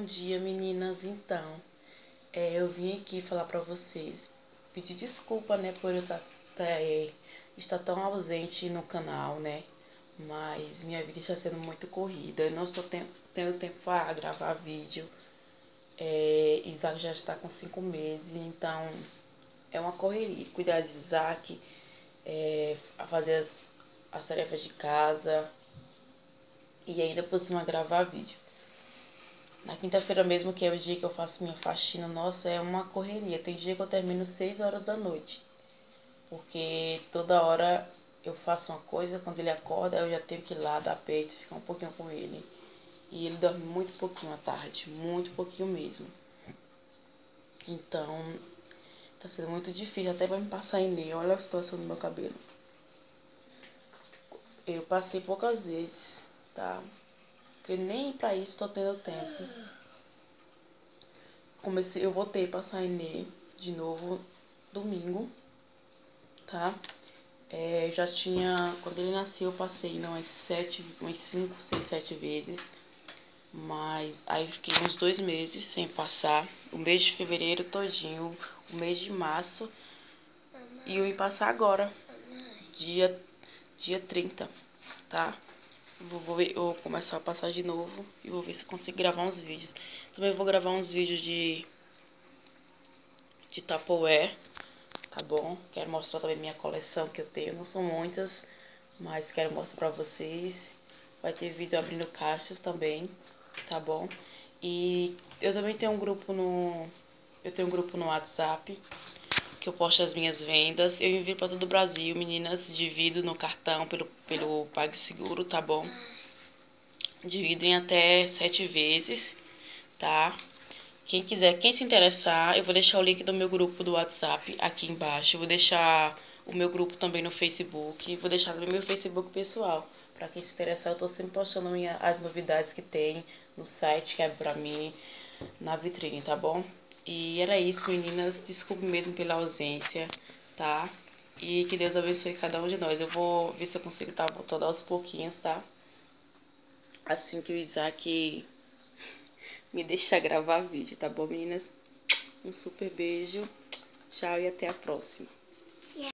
Bom dia, meninas. Então, é, eu vim aqui falar pra vocês, pedir desculpa, né, por eu tá, tá, é, estar tão ausente no canal, né? Mas minha vida está sendo muito corrida. Eu não estou tendo tempo para gravar vídeo. É, Isaac já está com cinco meses, então é uma correria. Cuidar de Isaac, é, fazer as, as tarefas de casa e ainda por cima gravar vídeo. Na quinta-feira mesmo, que é o dia que eu faço minha faxina, nossa, é uma correria. Tem dia que eu termino 6 horas da noite. Porque toda hora eu faço uma coisa, quando ele acorda, eu já tenho que ir lá dar peito, ficar um pouquinho com ele. E ele dorme muito pouquinho à tarde, muito pouquinho mesmo. Então, tá sendo muito difícil até pra me passar em Olha a situação do meu cabelo. Eu passei poucas vezes, tá? Porque nem pra isso tô tendo tempo. Comecei, eu voltei pra sair de novo domingo, tá? É, já tinha, quando ele nasceu, eu passei não, umas sete, umas cinco, seis, sete vezes. Mas aí fiquei uns dois meses sem passar. O mês de fevereiro todinho, o mês de março. E eu ia passar agora, dia, dia 30, tá? Vou, vou, ver, vou começar a passar de novo e vou ver se consigo gravar uns vídeos. Também vou gravar uns vídeos de, de Tupperware tá bom? Quero mostrar também minha coleção que eu tenho. Não são muitas, mas quero mostrar pra vocês. Vai ter vídeo abrindo caixas também, tá bom? E eu também tenho um grupo no... Eu tenho um grupo no WhatsApp que eu posto as minhas vendas. Eu envio para todo o Brasil, meninas. Divido no cartão pelo, pelo PagSeguro, tá bom? Divido em até sete vezes, tá? Quem quiser, quem se interessar, eu vou deixar o link do meu grupo do WhatsApp aqui embaixo. Vou deixar o meu grupo também no Facebook. Vou deixar também meu Facebook pessoal. Para quem se interessar, eu tô sempre postando minha, as novidades que tem no site, que é pra mim, na vitrine, tá bom? E era isso, meninas. Desculpe mesmo pela ausência, tá? E que Deus abençoe cada um de nós. Eu vou ver se eu consigo estar tá voltando aos pouquinhos, tá? Assim que o Isaac me deixar gravar vídeo, tá bom, meninas? Um super beijo, tchau e até a próxima.